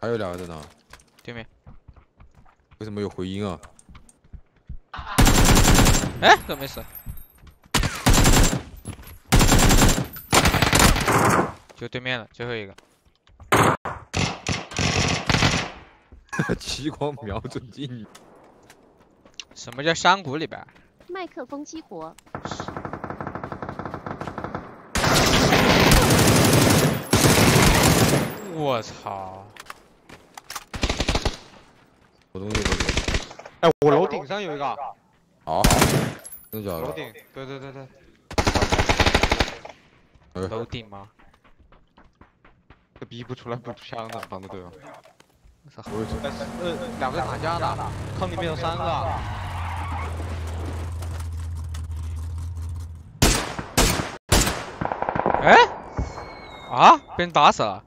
还有两个在哪？对面。为什么有回音啊？哎，怎么没死。就对面了，最后一个。激光瞄准镜。什么叫山谷里边？麦克风激活。我操！我东西都。哎，我楼顶上有一个。好，真的假的？楼顶，对对对对。楼顶吗？这逼不出来步枪的，防的队友。我操！呃，两个打架的，坑里面有三个。哎？啊！被人打死了！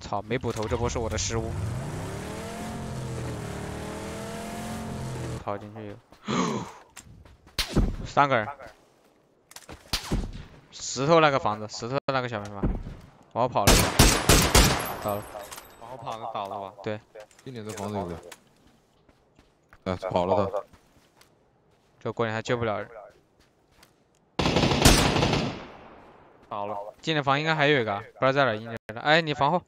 操！没补头，这波是我的失误。跑进去，三个人。石头那个房子，石头那个小平房，往后跑了，倒了。往后跑了倒了吧？对。今年这房子有个。哎，跑了他。这过年还救不了人。倒了。进的房应该还有一个，不知道在哪儿。哎，你防后。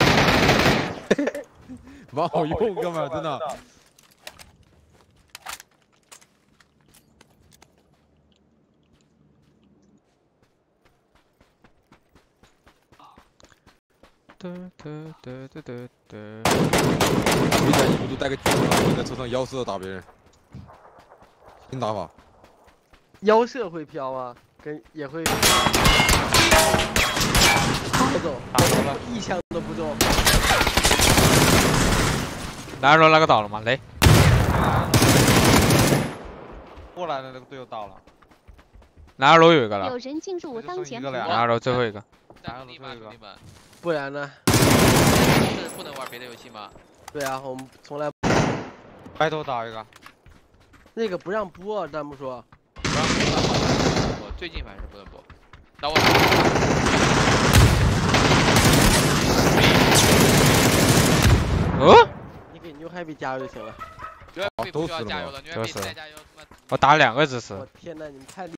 蛮好用，哥们，真的。得得得得得得。没在衣服都带个狙击，在车上腰射打别人。新打法。腰射会飘啊，跟也会。不走，打头了，一枪都不中。男二楼那个倒了吗？雷。过来的那个队友倒了。南二楼有一个了。有人进入当前。南二楼最后一个。男二楼最后一个。不然呢？是不能玩别的游戏吗？对啊，我们从来。白头打一个。那个不让播，弹幕说。不让播，最近反正是不能播。那我。嗯。你给牛 happy 加油就行了。牛 happy 不需要加油了，牛 happy 再加油。我打两个支持。我天呐，你们太厉